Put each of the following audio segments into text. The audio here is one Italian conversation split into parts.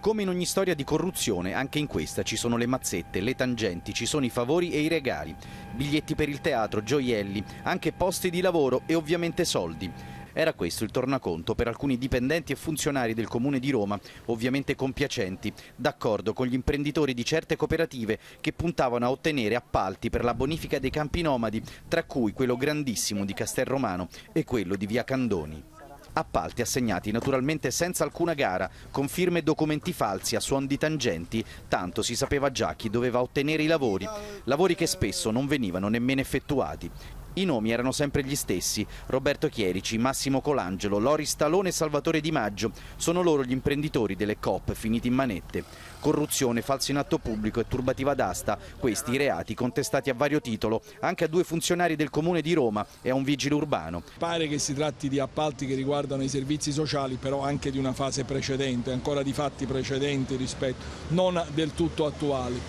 Come in ogni storia di corruzione, anche in questa ci sono le mazzette, le tangenti, ci sono i favori e i regali, biglietti per il teatro, gioielli, anche posti di lavoro e ovviamente soldi. Era questo il tornaconto per alcuni dipendenti e funzionari del Comune di Roma, ovviamente compiacenti, d'accordo con gli imprenditori di certe cooperative che puntavano a ottenere appalti per la bonifica dei campi nomadi, tra cui quello grandissimo di Castelromano e quello di Via Candoni. Appalti assegnati naturalmente senza alcuna gara, con firme e documenti falsi a suon di tangenti, tanto si sapeva già chi doveva ottenere i lavori, lavori che spesso non venivano nemmeno effettuati. I nomi erano sempre gli stessi, Roberto Chierici, Massimo Colangelo, Lori Stalone e Salvatore Di Maggio. Sono loro gli imprenditori delle COP finiti in manette. Corruzione, falso in atto pubblico e turbativa d'asta, questi i reati contestati a vario titolo anche a due funzionari del Comune di Roma e a un vigile urbano. Pare che si tratti di appalti che riguardano i servizi sociali, però anche di una fase precedente, ancora di fatti precedenti rispetto, non del tutto attuali.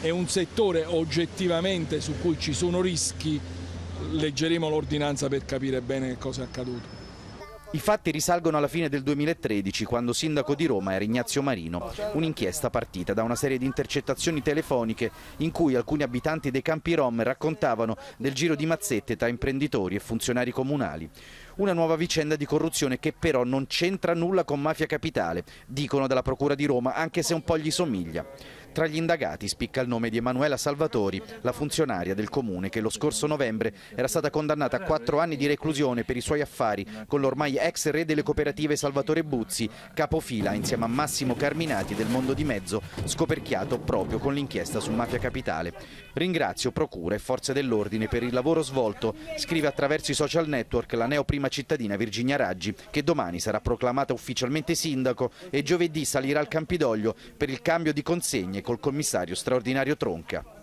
È un settore oggettivamente su cui ci sono rischi leggeremo l'ordinanza per capire bene cosa è accaduto. I fatti risalgono alla fine del 2013, quando sindaco di Roma era Ignazio Marino. Un'inchiesta partita da una serie di intercettazioni telefoniche in cui alcuni abitanti dei campi Rom raccontavano del giro di mazzette tra imprenditori e funzionari comunali. Una nuova vicenda di corruzione che però non c'entra nulla con Mafia Capitale, dicono dalla Procura di Roma, anche se un po' gli somiglia. Tra gli indagati spicca il nome di Emanuela Salvatori, la funzionaria del comune che lo scorso novembre era stata condannata a quattro anni di reclusione per i suoi affari con l'ormai ex re delle cooperative Salvatore Buzzi, capofila insieme a Massimo Carminati del Mondo di Mezzo, scoperchiato proprio con l'inchiesta su Mafia Capitale. Ringrazio Procura e Forze dell'Ordine per il lavoro svolto, scrive attraverso i social network la neoprima cittadina Virginia Raggi, che domani sarà proclamata ufficialmente sindaco e giovedì salirà al Campidoglio per il cambio di consegne col commissario straordinario Tronca.